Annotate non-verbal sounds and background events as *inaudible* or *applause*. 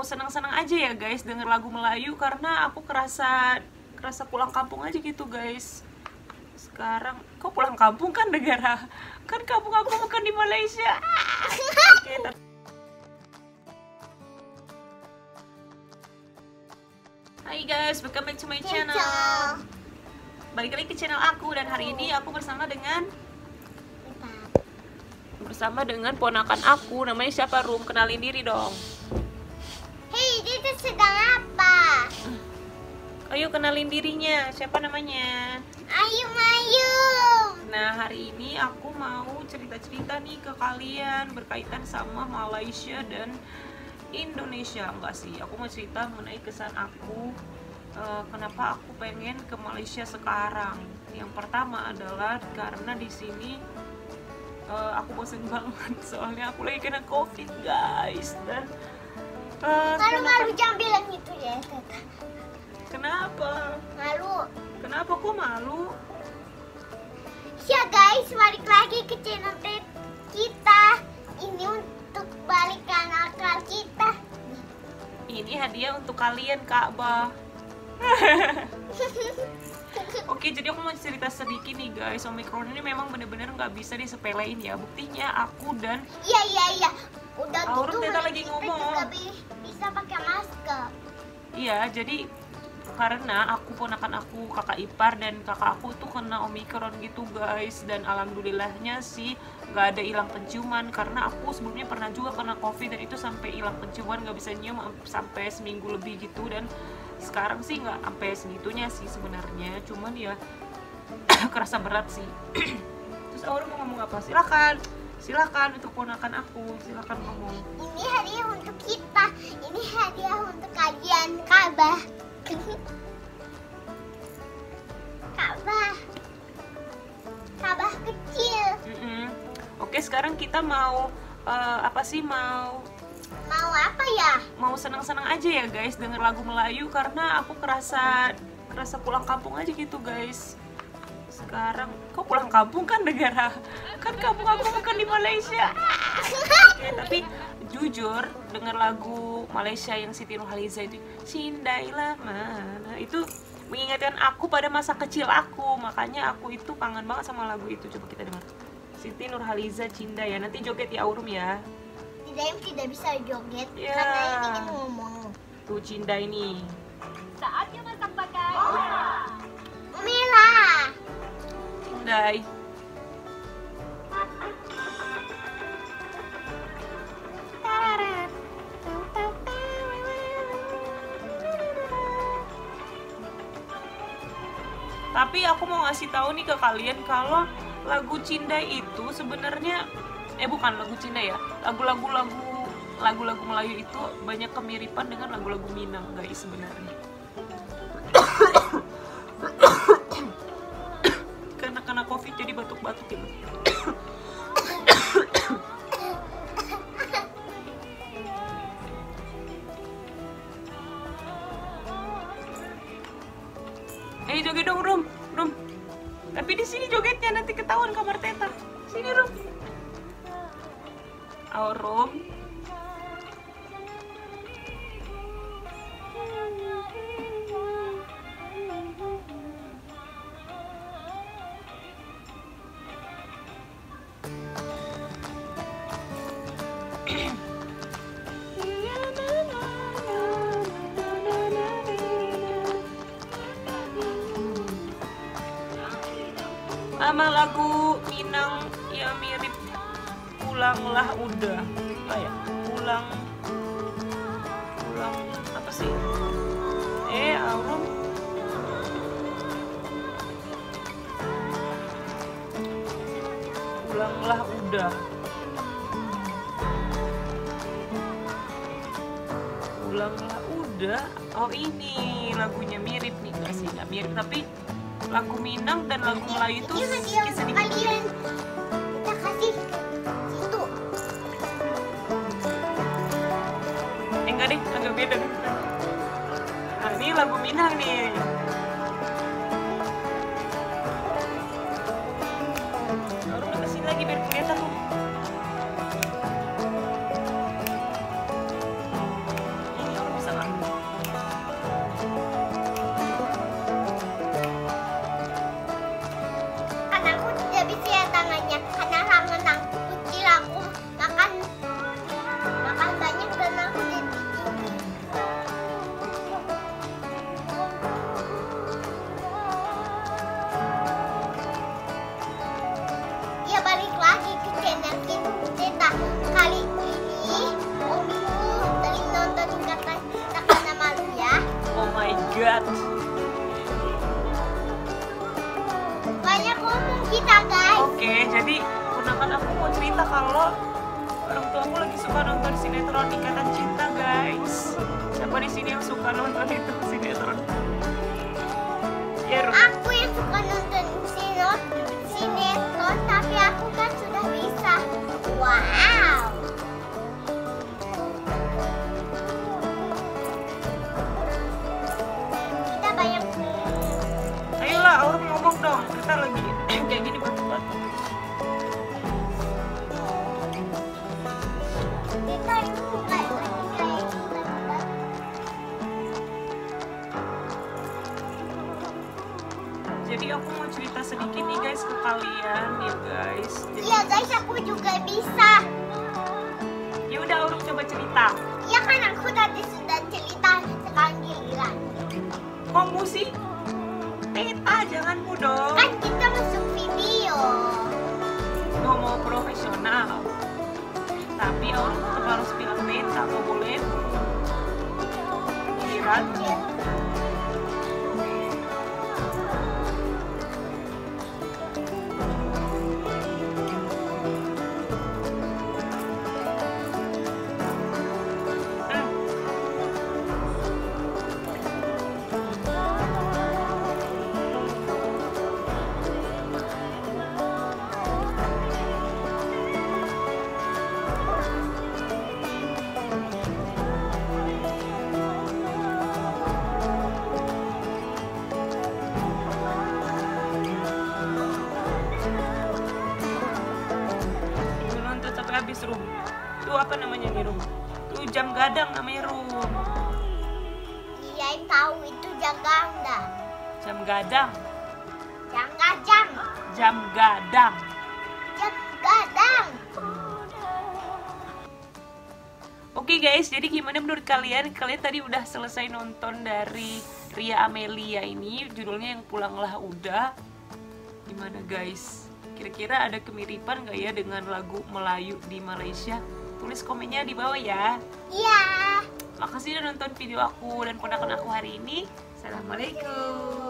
mau senang-senang aja ya guys denger lagu Melayu karena aku kerasa kerasa pulang kampung aja gitu guys. Sekarang kok pulang kampung kan negara? Kan kampung aku bukan di Malaysia. Oke, tapi- Hai guys, welcome back to my channel. Balik lagi ke channel aku dan hari ini aku bersama dengan bersama dengan ponakan aku namanya siapa Rum? Kenalin diri dong kenalin dirinya. Siapa namanya? Ayo, ayo. nah hari ini aku mau cerita-cerita nih ke kalian berkaitan sama Malaysia dan Indonesia. Enggak sih aku mau cerita mengenai kesan aku eh, kenapa aku pengen ke Malaysia sekarang. Yang pertama adalah karena di sini eh, aku bosen banget. *laughs* Soalnya aku lagi kena covid guys. Dan Malu, kenapa- malu jangan bilang gitu ya. Kenapa Malu. kenapa kok malu Ya guys, balik lagi ke channel kita. Ini untuk balikan akal kita. ini hadiah untuk kalian Ka'bah *laughs* Oke, jadi aku mau cerita sedikit nih guys. Omicron ini memang bener-bener nggak bisa disepelein ya. Buktinya aku dan Iya, iya, iya. Udah Aurel gitu, lagi ngomong. juga bi- bisa pakai masker. iya, jadi karena aku ponakan aku kakak ipar dan kakak aku tuh kena omikron gitu guys. Dan alhamdulillahnya sih nggak ada hilang penciuman. Karena aku sebelumnya pernah juga kena covid dan itu sampai hilang penciuman nggak bisa nyium am- sampai seminggu lebih gitu. Dan sekarang sih nggak sampai segitunya sih sebenarnya. Cuman ya *clears throat* kerasa berat sih. *clears throat* Terus Aura mau ngomong apa? Silakan. Silakan untuk ponakan aku. Silakan ngomong. Ini hadiah untuk kita. Ini hadiah untuk kalian, Kabah. Kabah. Kabah kecil. Mm-mm. oke sekarang kita mau eh, apa sih mau Mau apa ya? mau senang-senang aja ya guys denger lagu Melayu karena aku kerasa kerasa pulang kampung aja gitu guys sekarang kok pulang kampung kan negara kan kampung aku bukan di Malaysia *laughs* Oke, tapi jujur denger lagu Malaysia yang Siti Nurhaliza itu Cindailah mana itu mengingatkan aku pada masa kecil aku. Makanya aku itu kangen banget sama lagu itu. Coba kita dengar. Siti Nurhaliza Cinda ya nanti joget ya Aurum ya. Tidak yang tidak bisa joget Ya. karena ini ngomong. tuh Cinda ini. Saatnya masak pakai Mila. Cindai Tapi aku mau ngasih tahu nih ke kalian kalau lagu Cindai itu sebenarnya eh bukan lagu Cindai ya. Lagu-lagu lagu lagu-lagu Melayu itu banyak kemiripan dengan lagu-lagu Minang guys sebenarnya. Karena kena Covid jadi batuk-batuk gitu. Sini Rum. Oh Rum. Sama lagu Yang mirip Pulanglah Udah. Apa ya? Pulang Pulang apa sih? Eh, Aurum. Pulanglah Udah. Pulanglah Udah. Oh, ini lagunya mirip nih, enggak sih? Enggak mirip, tapi lagu Minang dan lagu Melayu itu Ini hadiah enggak deh, agak beda. Nah, ini lagu Minang nih. Suka nonton sinetron Ikatan Cinta, guys. Siapa di sini yang suka nonton itu sinetron? Ya. Aku Jadi aku mau cerita sedikit nih guys ke kalian ya guys. Iya guys, aku juga bisa. ya udah orang coba cerita. Iya kan aku tadi sudah cerita sekarang giliran. Kamu sih Teta janganmu dong. Kan kita masuk video. Mau mau profesional. Tapi orang tetap harus bilang beta, nggak boleh. Giliran. Habis room itu apa namanya nih room itu jam gadang namanya room Iya tahu itu jagang dah. jam gadang Jam gadang. jam gadang Jam gadang. Oke guys, jadi gimana menurut kalian? Kalian tadi udah selesai nonton dari Ria Amelia ini, judulnya yang pulanglah udah. Gimana guys? Kira-kira ada kemiripan gak ya dengan lagu Melayu di Malaysia? Tulis komennya di bawah ya. Iya. Makasih udah nonton video aku dan ponakan aku hari ini. Assalamualaikum.